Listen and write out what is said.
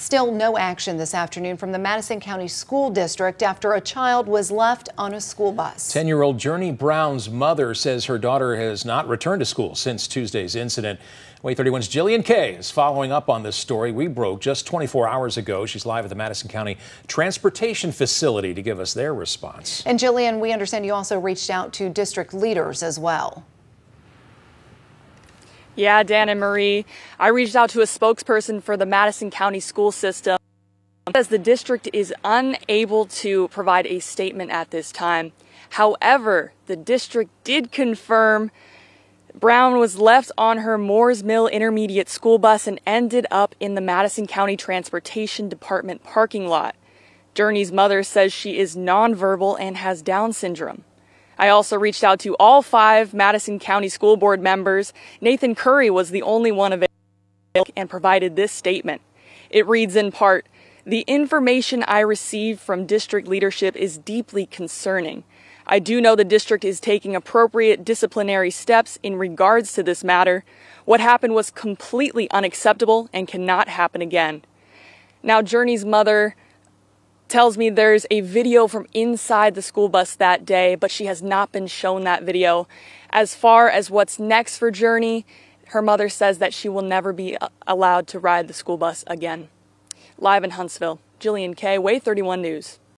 Still no action this afternoon from the Madison County School District after a child was left on a school bus. 10 year old Journey Brown's mother says her daughter has not returned to school since Tuesday's incident. WAAY 31's Jillian Kay is following up on this story we broke just 24 hours ago. She's live at the Madison County Transportation Facility to give us their response. And Jillian, we understand you also reached out to district leaders as well. Yeah, Dan and Marie. I reached out to a spokesperson for the Madison County school system. Says the district is unable to provide a statement at this time. However, the district did confirm Brown was left on her Moores Mill Intermediate School bus and ended up in the Madison County Transportation Department parking lot. Journey's mother says she is nonverbal and has Down syndrome. I also reached out to all five Madison County School Board members. Nathan Curry was the only one available and provided this statement. It reads in part, the information I received from district leadership is deeply concerning. I do know the district is taking appropriate disciplinary steps in regards to this matter. What happened was completely unacceptable and cannot happen again. Now, Journey's mother tells me there's a video from inside the school bus that day, but she has not been shown that video. As far as what's next for Journey, her mother says that she will never be uh, allowed to ride the school bus again. Live in Huntsville, Jillian Kay, WAAY 31 News.